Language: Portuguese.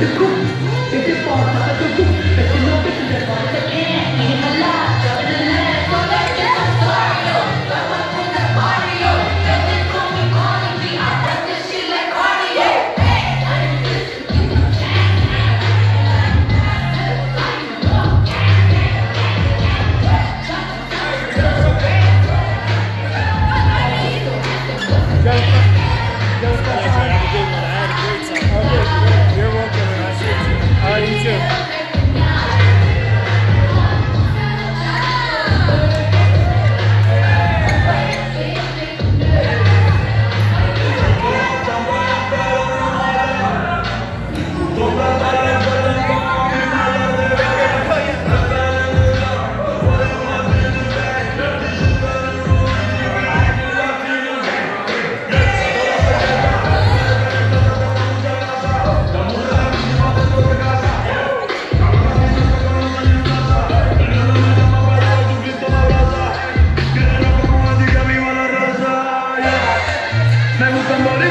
El Me gustan